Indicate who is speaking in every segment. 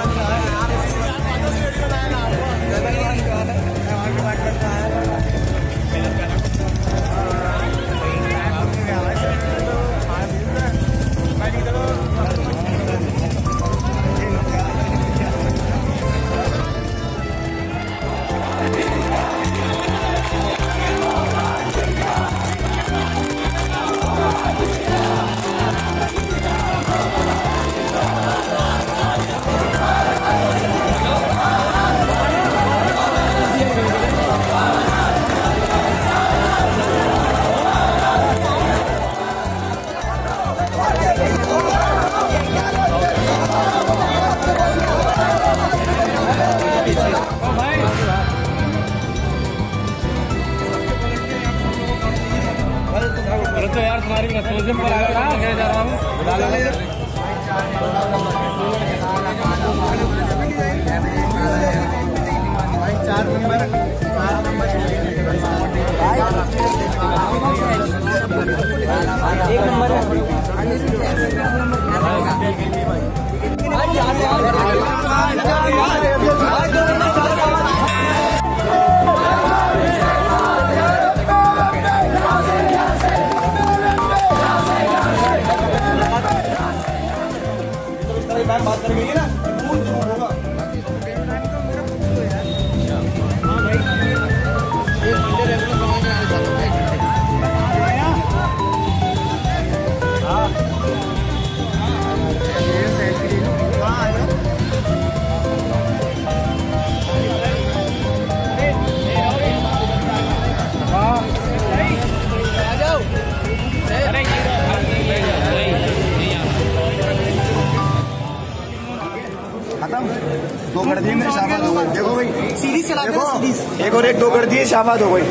Speaker 1: one time. ہماری میسوزم پر آ رہا ہے جا رہا ہوں۔ چار نمبر چار نمبر ایک نمبر ہے ختم۔ دو کر دیے میرے شاباد ہو گئے۔ دیکھو بھائی۔ سیریز چلا دیکھو ایک اور ایک دو کر دیے شاباد ہو گئی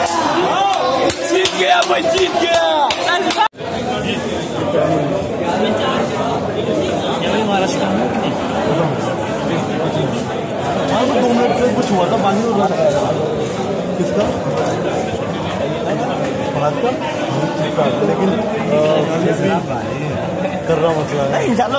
Speaker 1: Бандитка, бандитка! دو منٹ سے لیکن کر رہا مسئلہ ہے ان شاء اللہ